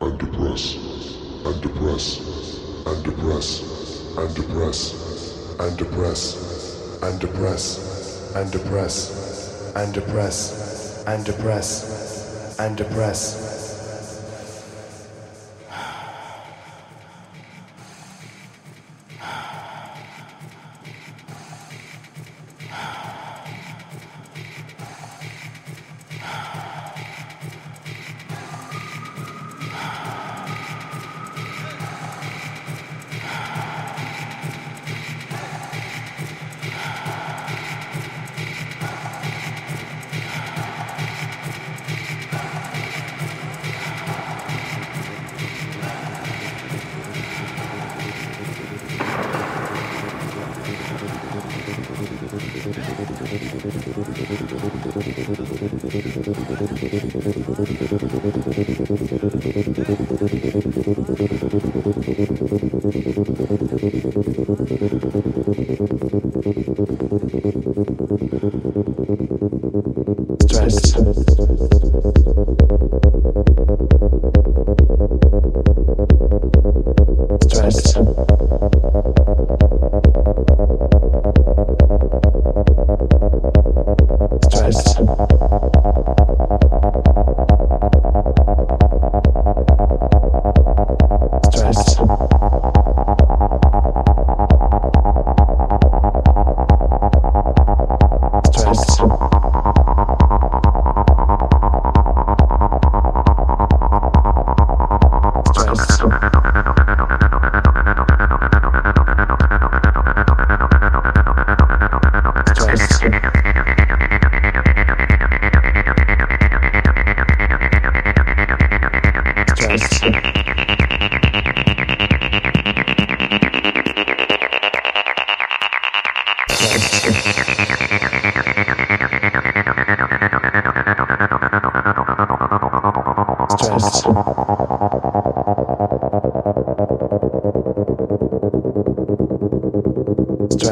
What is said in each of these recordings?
and depress, and depress, and depress, and depress, and depress, and depress, and depress, and depress, and depress, and depress.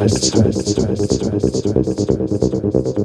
stress, stress, stress, stress, stress, stress, stress.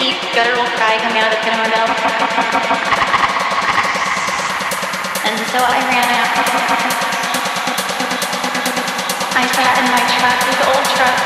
deep guttural cry coming out of the pit of my mouth. And so I ran out. I sat in my truck, this old truck.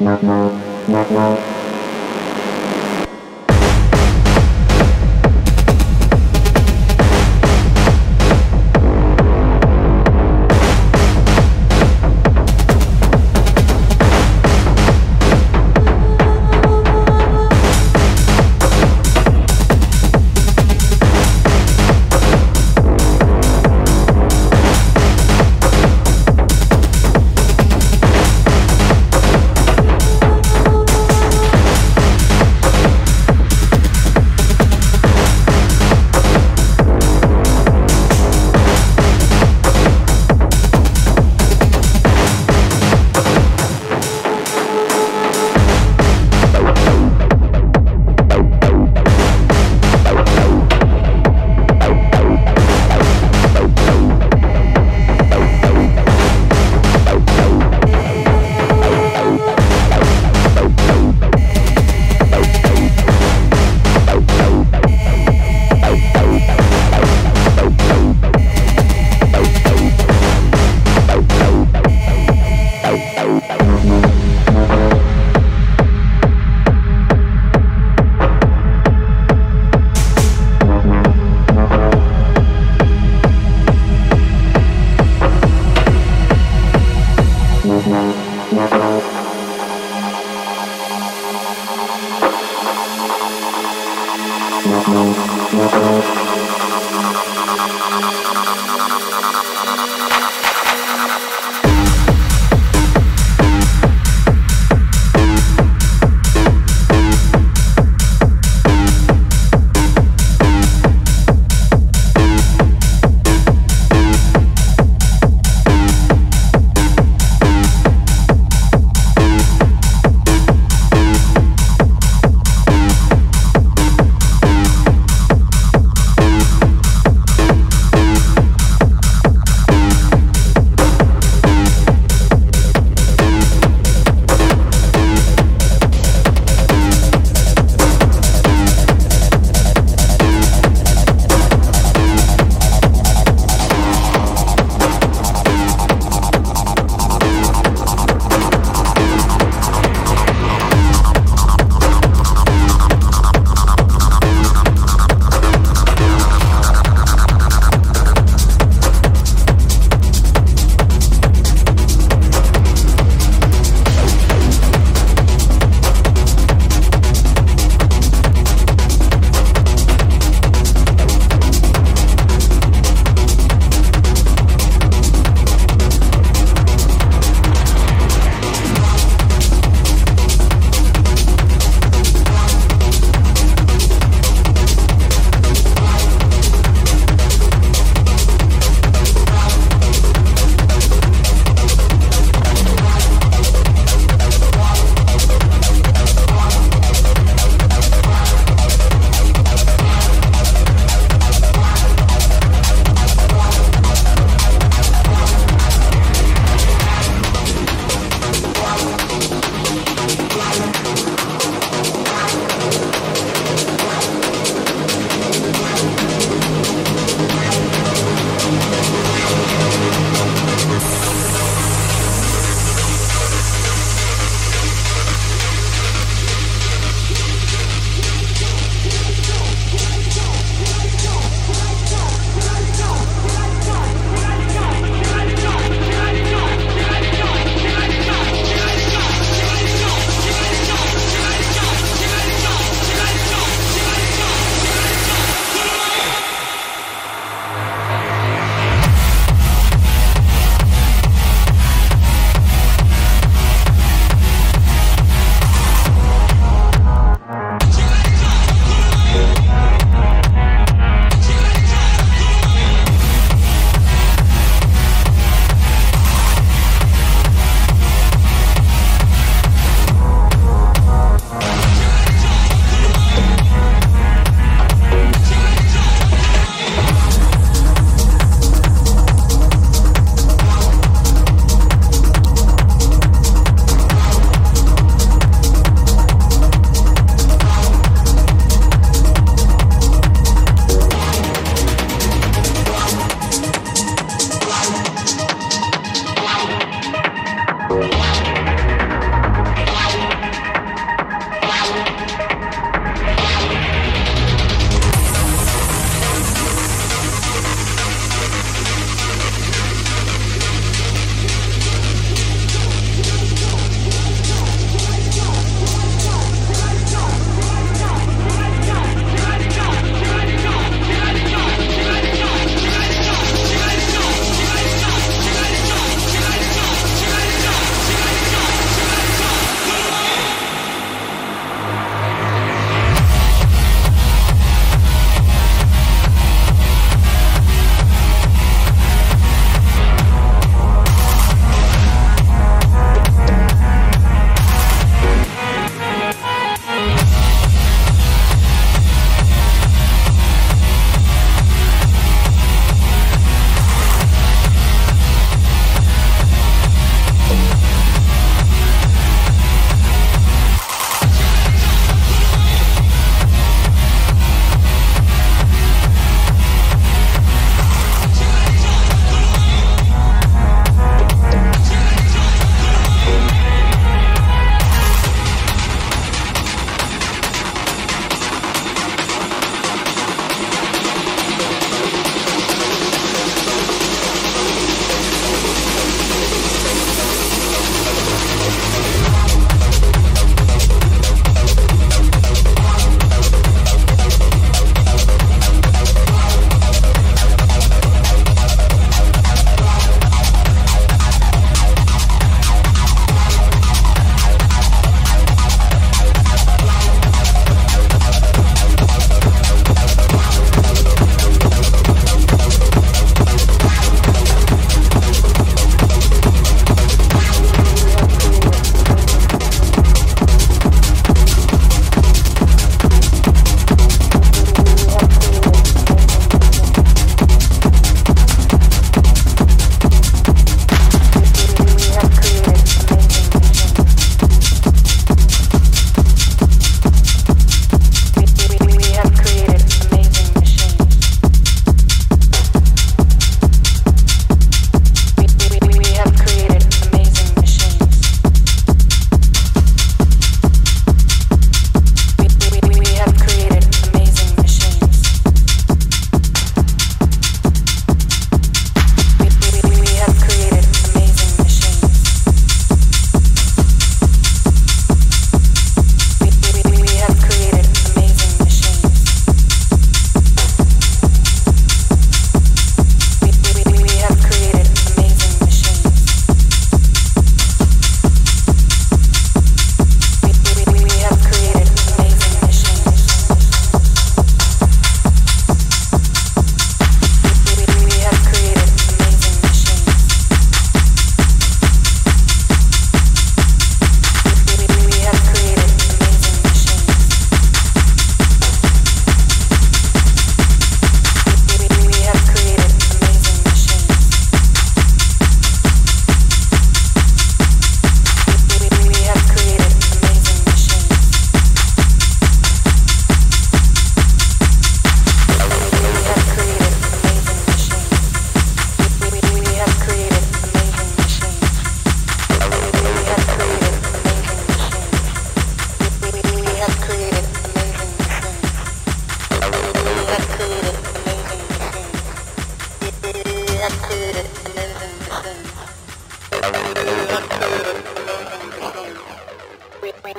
Mm-hmm.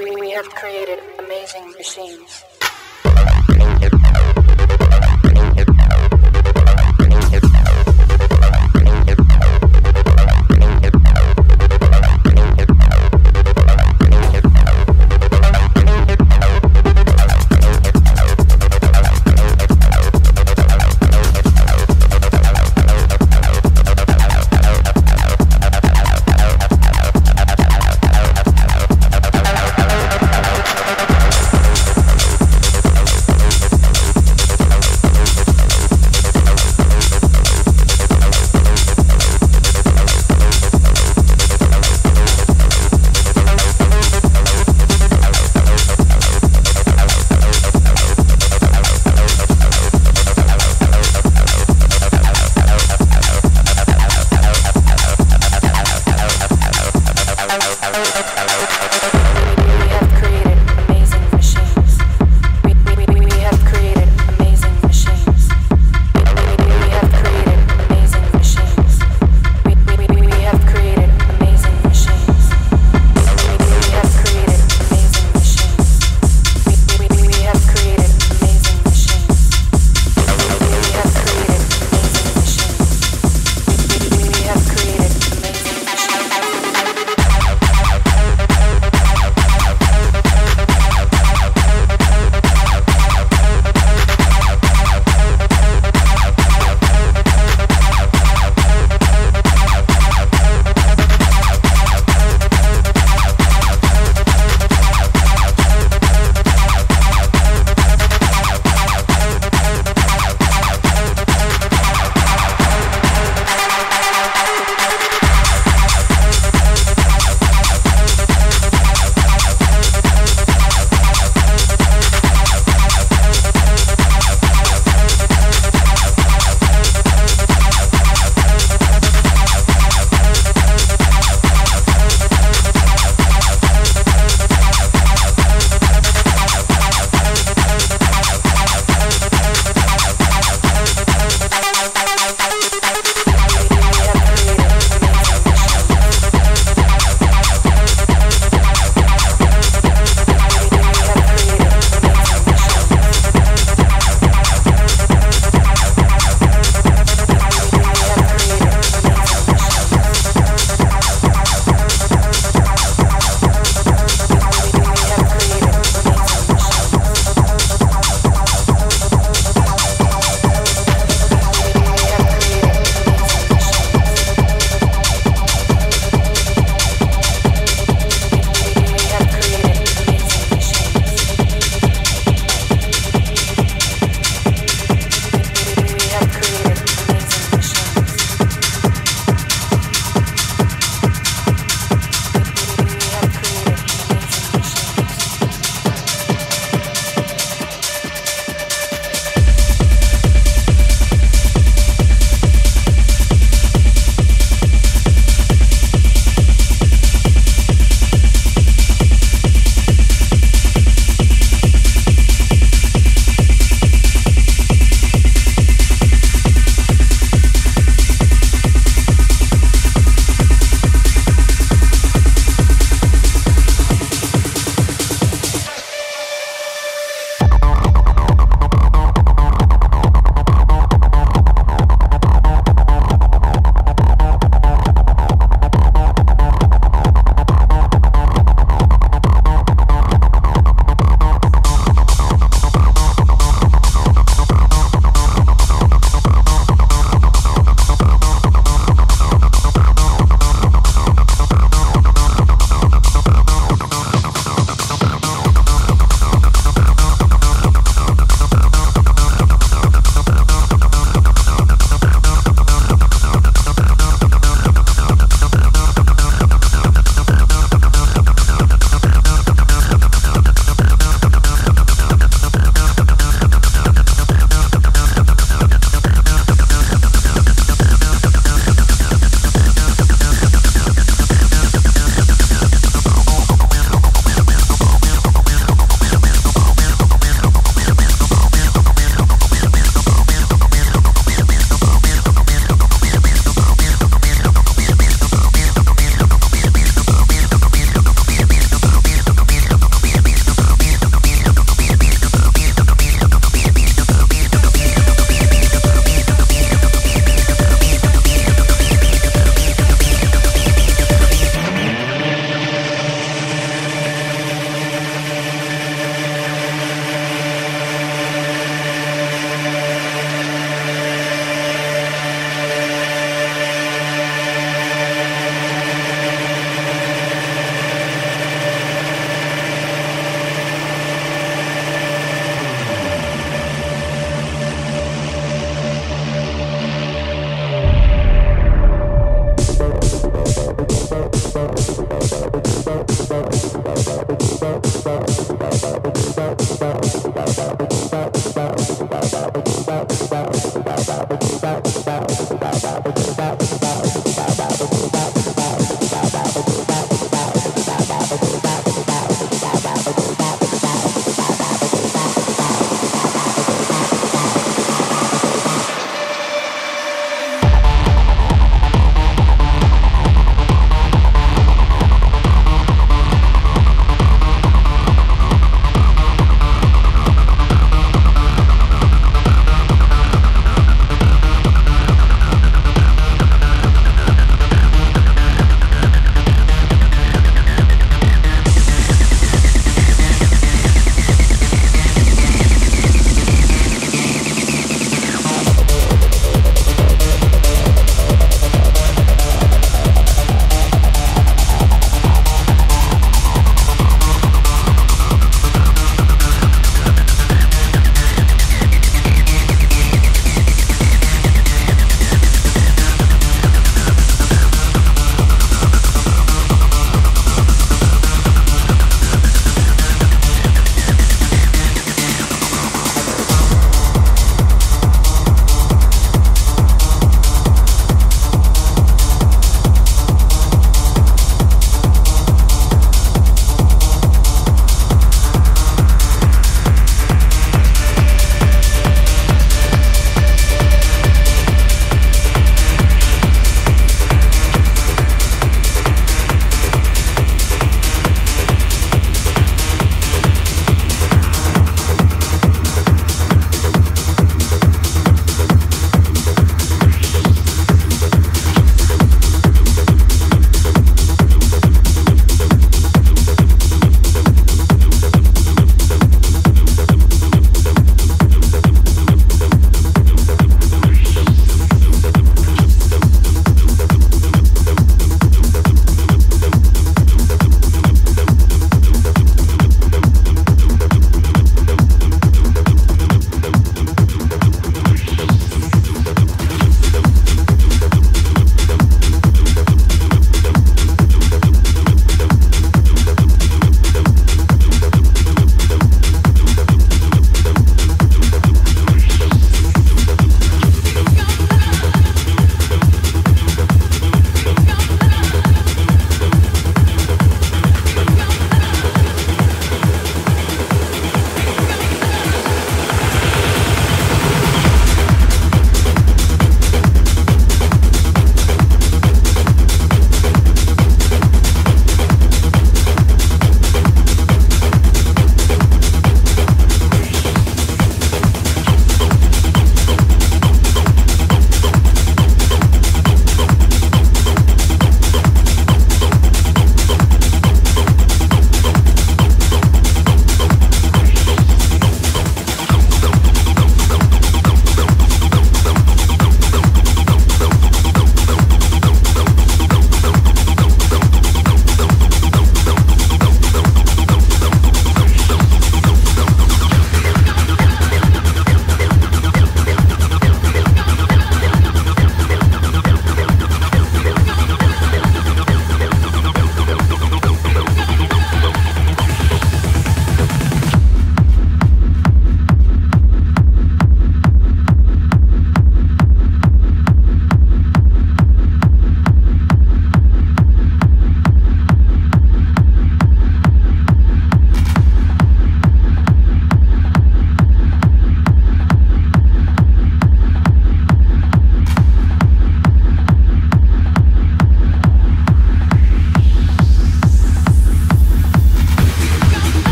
We, have created amazing machines.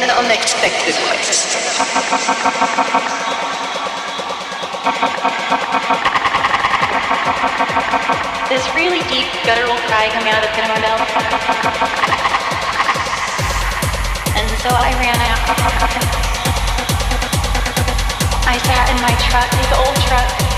In unexpected ways. This really deep guttural cry coming out of the pit of my belly. And so I ran out. I sat in my truck, his old truck.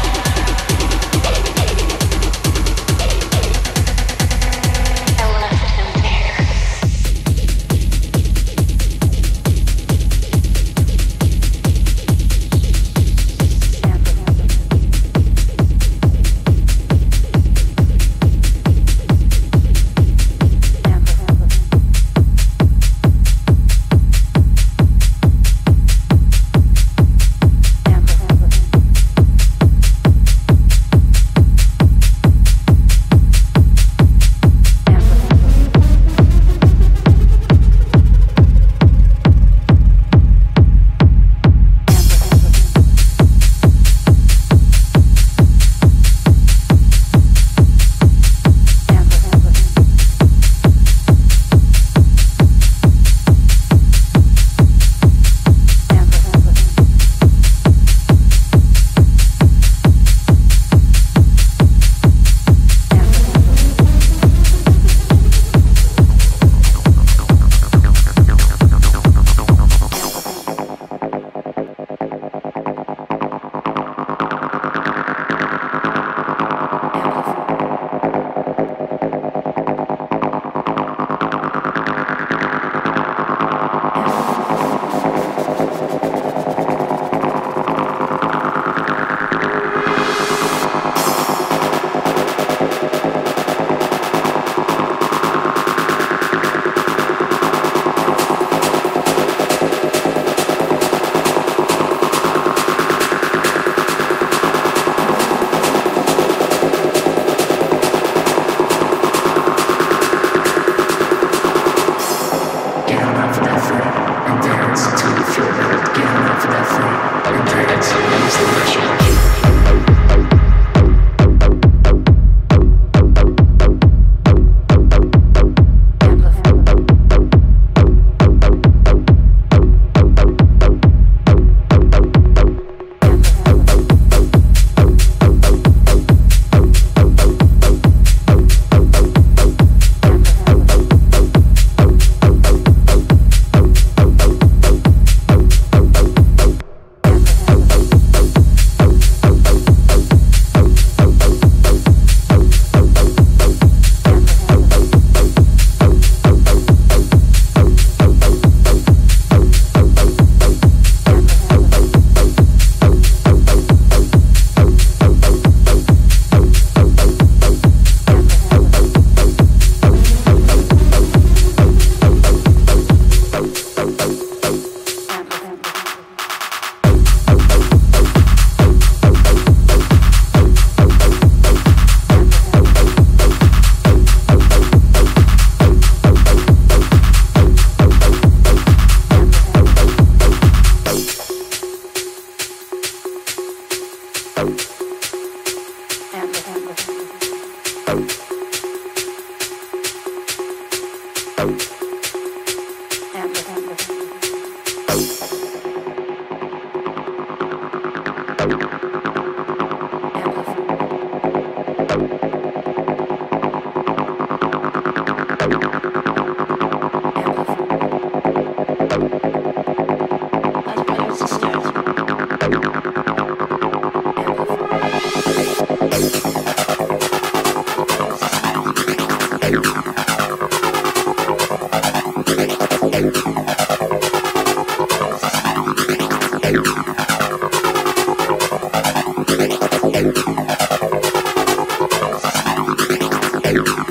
Wild.